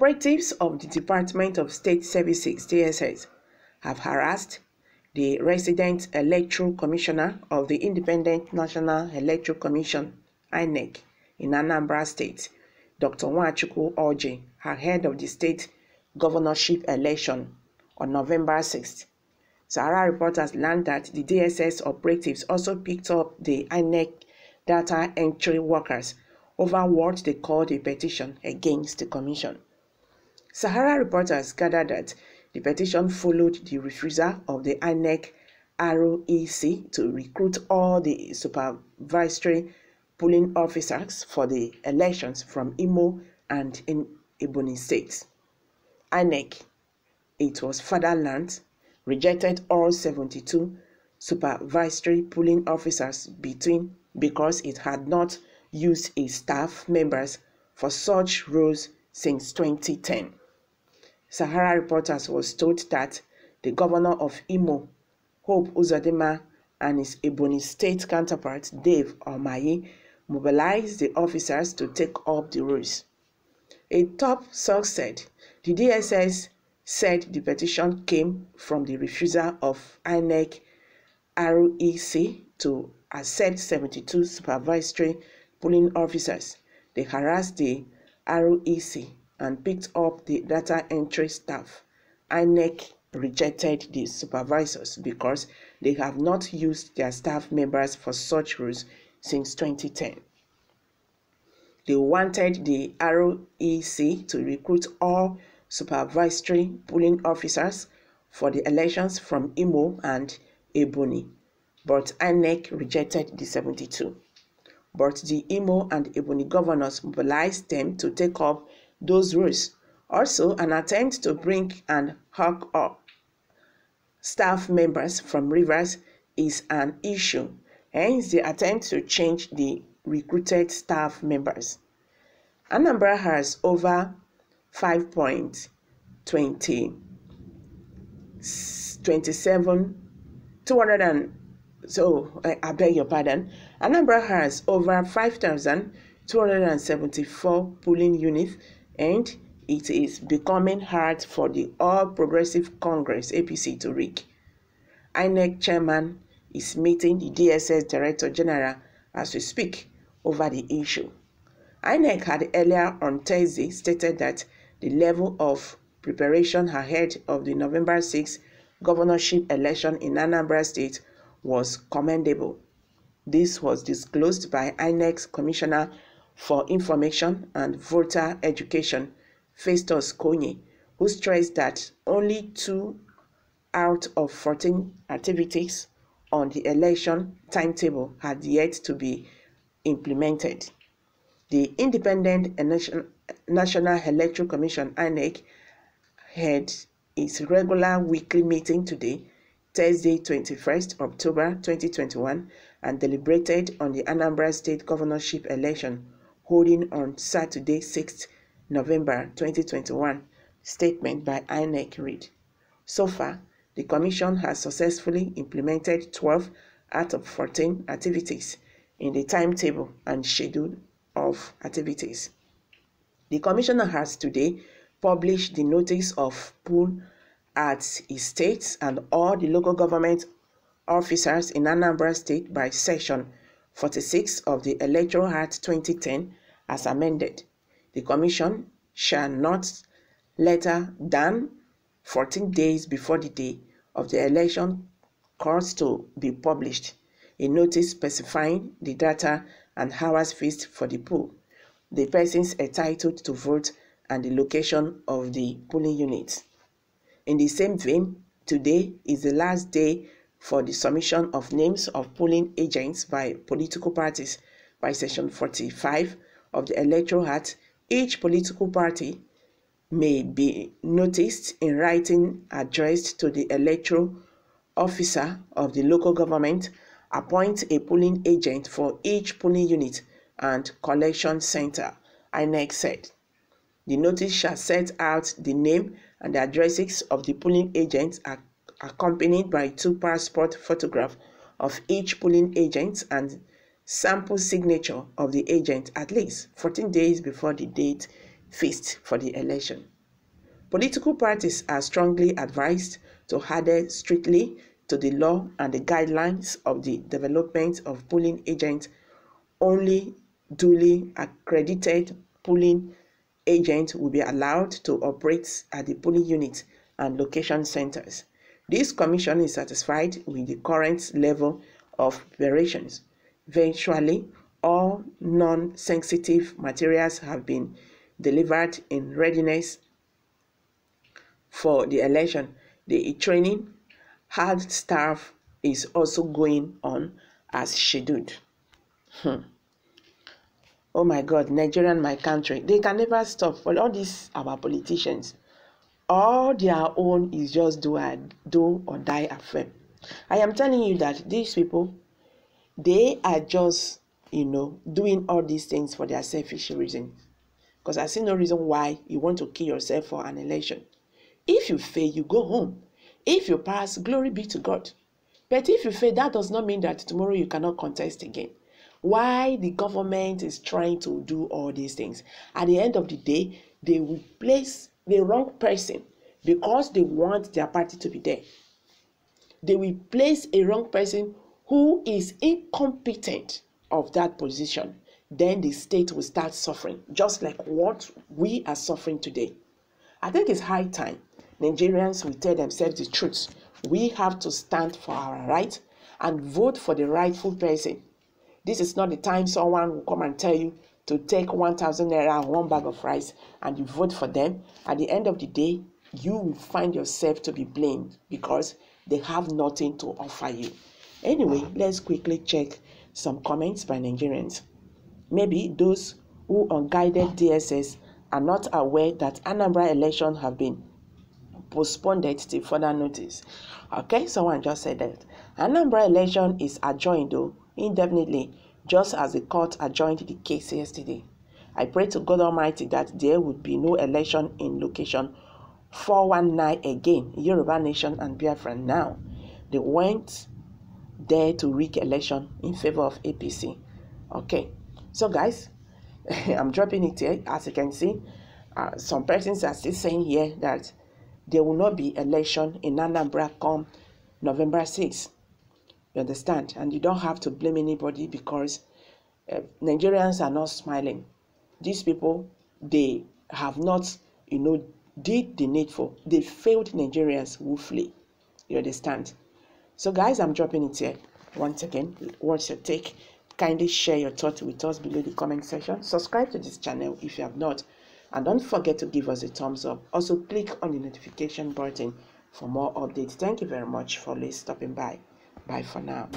Operatives of the Department of State Services (DSS) have harassed the resident electoral commissioner of the Independent National Electoral Commission (INEC) in Anambra State, Dr. Nwachukwu Orji, ahead of the state governorship election on November 6. Sahara reporters learned that the DSS operatives also picked up the INEC data entry workers over what they called a petition against the commission. Sahara reporters gathered that the petition followed the refusal of the INEC ROEC to recruit all the supervisory polling officers for the elections from Imo and in Ebonyi states. INEC, it was further learned, rejected all 72 supervisory polling officers between because it had not used its staff members for such roles since 2010. Sahara Reporters was told that the governor of Imo, Hope Uzodinma, and his Ebonyi State counterpart, Dave Umahi, mobilized the officers to take up the roles. A top source said the DSS said the petition came from the refusal of INEC REC to accept 72 supervisory polling officers. They harassed the REC and picked up the data entry staff. INEC rejected the supervisors because they have not used their staff members for such roles since 2010. They wanted the ROEC to recruit all supervisory polling officers for the elections from Imo and Ebonyi, but INEC rejected the 72. But the Imo and Ebonyi governors mobilized them to take up those roles. Also, an attempt to bring and hook up staff members from Rivers is an issue, hence the attempt to change the recruited staff members. Anambra has over 5.20 27 200 and so I, I beg your pardon Anambra has over 5,274 polling units and it is becoming hard for the All Progressive Congress APC to rig. INEC chairman is meeting the DSS Director General as we speak over the issue. INEC had earlier on Thursday stated that the level of preparation ahead of the November 6 governorship election in Anambra State was commendable. This was disclosed by INEC's Commissioner for Information and Voter Education, Festus Okoye, who stressed that only two out of 14 activities on the election timetable had yet to be implemented. The Independent National Electoral Commission INEC had its regular weekly meeting today, Thursday, 21st October 2021, and deliberated on the Anambra State governorship election holding on Saturday, 6th November 2021. Statement by INEC read. So far, the Commission has successfully implemented 12 out of 14 activities in the timetable and schedule of activities. The Commissioner has today published the notice of pool at his states and all the local government officers in Anambra State by Section 46 of the Electoral Act 2010 as amended. The Commission shall not later than 14 days before the day of the election cause to be published a notice specifying the data and hours fixed for the poll, the persons entitled to vote, and the location of the polling units. In the same vein, today is the last day for the submission of names of polling agents by political parties by Section 45 of the Electoral Act. Each political party may be noticed in writing addressed to the electoral officer of the local government, appoint a polling agent for each polling unit and collection center, INEC said. The notice shall set out the name and the addresses of the polling agents accompanied by two passport photographs of each polling agent and sample signature of the agent at least 14 days before the date fixed for the election. Political parties are strongly advised to adhere strictly to the law and the guidelines of the development of polling agents. Only duly accredited polling agents will be allowed to operate at the polling unit and location centers. This commission is satisfied with the current level of operations. Eventually, all non-sensitive materials have been delivered in readiness for the election. The training hard staff is also going on as scheduled. Hmm. Oh my God, Nigeria and my country. They can never stop. For all these our politicians, all their own is just do and do or die affair. I am telling you that these people, they are just, you know, doing all these things for their selfish reason. Because I see no reason why you want to kill yourself for an election. If you fail, you go home. If you pass, glory be to God. But if you fail, that does not mean that tomorrow you cannot contest again. Why the government is trying to do all these things? At the end of the day, they will place the wrong person because they want their party to be there. They will place a wrong person who is incompetent of that position. Then the state will start suffering, just like what we are suffering today. I think it's high time Nigerians will tell themselves the truth. We have to stand for our right and vote for the rightful person. This is not the time someone will come and tell you to take 1,000 naira and one bag of rice and you vote for them. At the end of the day, you will find yourself to be blamed because they have nothing to offer you. Anyway, uh-huh. let's quickly check some comments by Nigerians. Maybe those who unguided DSS are not aware that Anambra election have been postponed till further notice. Okay, someone just said that. Anambra election is adjourned though indefinitely, just as the court adjourned the case yesterday. I pray to God Almighty that there would be no election in location 419 again, Yoruba Nation and Biafra now. They went there to rig election in favor of APC. Okay, so guys, I'm dropping it here. As you can see, uh, some persons are still saying here that there will not be election in Anambra come November 6. You understand? And you don't have to blame anybody because uh, Nigerians are not smiling. These people, they have not, you know, did the needful. They failed Nigerians woefully. You understand? So, guys, I'm dropping it here. Once again, what's your take? Kindly share your thoughts with us below the comment section. Subscribe to this channel if you have not. And don't forget to give us a thumbs up. Also, click on the notification button for more updates. Thank you very much for stopping by. Bye for now.